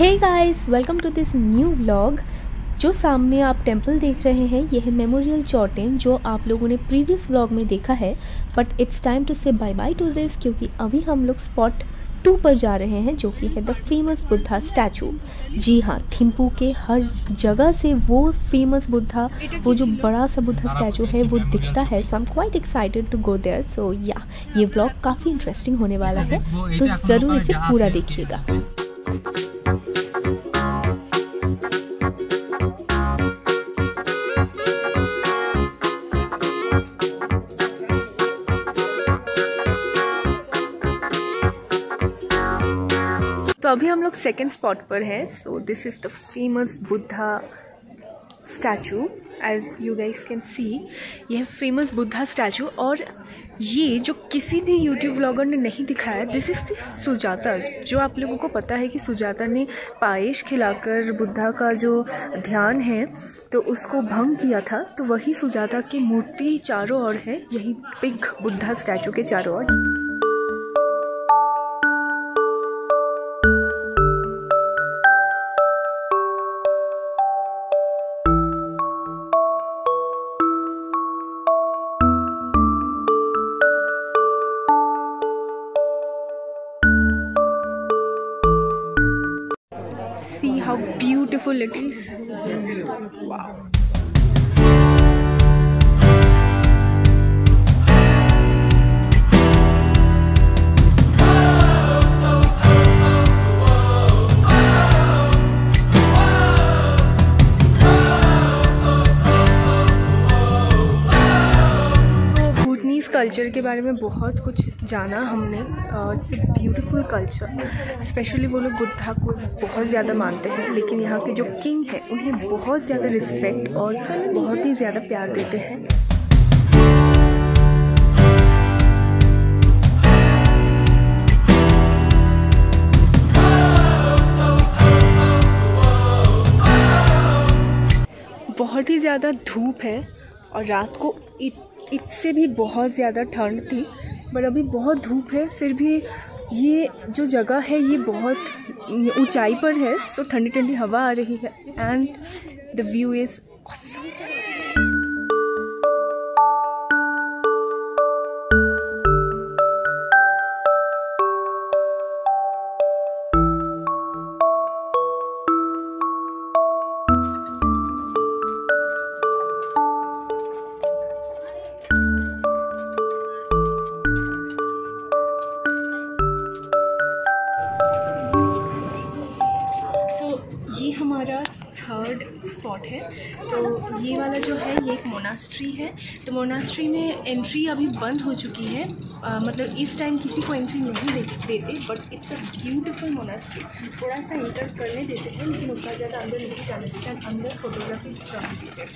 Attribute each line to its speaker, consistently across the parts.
Speaker 1: Guys welcome to this new vlog जो सामने आप टेंपल देख रहे हैं, यह है मेमोरियल चौटेन जो आप लोगों ने प्रीवियस व्लॉग में देखा है। But it's time to say bye bye to this क्योंकि अभी हम लोग स्पॉट टू पर जा रहे हैं, जो कि है द फ़ेमस बुद्धा स्टैचू जी हाँ थिम्पू के हर जगह से वो फ़ेमस बुद्धा वो जो बड़ा सा बुद्धा स्टैचू है, वो दिखता है। So I am quite excited to go there so या ये व्लॉग काफ़ी इंटरेस्टिंग होने वाला है। तो ज़रूर इसे पूरा देखिएगा। तो अभी हम लोग सेकेंड स्पॉट पर हैं so this is the famous Buddha statue as you guys can see यह फ़ेमस बुद्धा स्टैचू और ये जो किसी भी यूट्यूब ब्लॉगर ने नहीं दिखाया दिस इज़ द सुजाता जो आप लोगों को पता है कि सुजाता ने पायेश खिलाकर बुद्धा का जो ध्यान है तो उसको भंग किया था तो वही सुजाता की मूर्ति चारों ओर है, यही पिग बुद्धा स्टैचू के चारों ओर। Beautiful it is wow culture के बारे में बहुत कुछ जाना हमने इट्स ब्यूटीफुल कल्चर स्पेशली वो लोग बुद्धा को बहुत ज़्यादा मानते हैं, लेकिन यहाँ के जो किंग हैं, उन्हें बहुत ज़्यादा रिस्पेक्ट और बहुत ही ज़्यादा प्यार देते हैं। बहुत ही ज़्यादा धूप है और रात को इससे भी बहुत ज़्यादा ठंड थी, पर अभी बहुत धूप है, फिर भी ये जो जगह है, ये बहुत ऊंचाई पर है सो ठंडी ठंडी हवा आ रही है एंड द व्यू इज़ ये हमारा थर्ड स्पॉट है। तो ये वाला जो है ये एक मोनास्ट्री है। तो मोनास्ट्री में एंट्री अभी बंद हो चुकी है। आ, मतलब इस टाइम किसी को एंट्री नहीं दे, देते but it's a beautiful monastery थोड़ा सा इंटर करने देते हैं लेकिन उतना ज़्यादा अंदर नहीं जाना चाहिए। अंदर फोटोग्राफी देते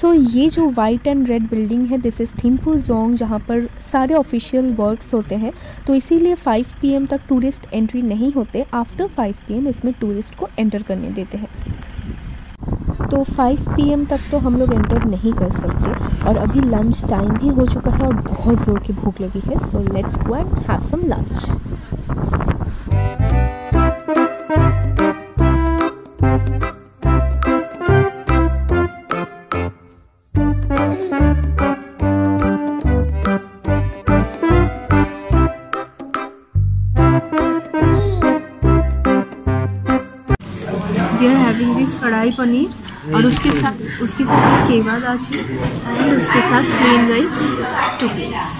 Speaker 1: सो so, ये जो वाइट एंड रेड बिल्डिंग है दिस इज़ थिम्फू जोंग जहाँ पर सारे ऑफिशियल वर्क्स होते हैं। तो इसीलिए 5 पीएम तक टूरिस्ट एंट्री नहीं होते। आफ्टर 5 पीएम इसमें टूरिस्ट को एंटर करने देते हैं। तो 5 पीएम तक तो हम लोग एंटर नहीं कर सकते। और अभी लंच टाइम भी हो चुका है और बहुत ज़ोर की भूख लगी है। So let's go and have some lunch kadai paneer और उसके साथ उसके साथ केवा दाची एंड उसके साथ plain rice two plates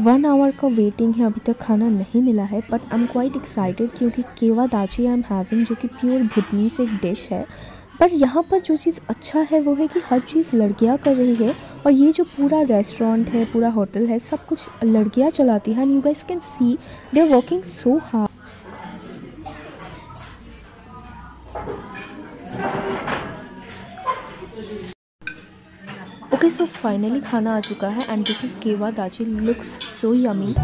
Speaker 1: one hour का वेटिंग है, अभी तक खाना नहीं मिला है but I am quite excited क्योंकि केवा दाची आई एम हैविंग जो कि प्योर भुटनी से एक डिश है। पर यहाँ पर जो चीज़ अच्छा है, वो है कि हर चीज़ लड़कियाँ कर रही है और ये जो पूरा रेस्टोरेंट है, पूरा होटल है, सब कुछ लड़कियाँ चलाती हैं you guys can see they are working so hard okay so finally खाना आ चुका है एंड दिस इज़ केवा दाची लुक्स सो यमी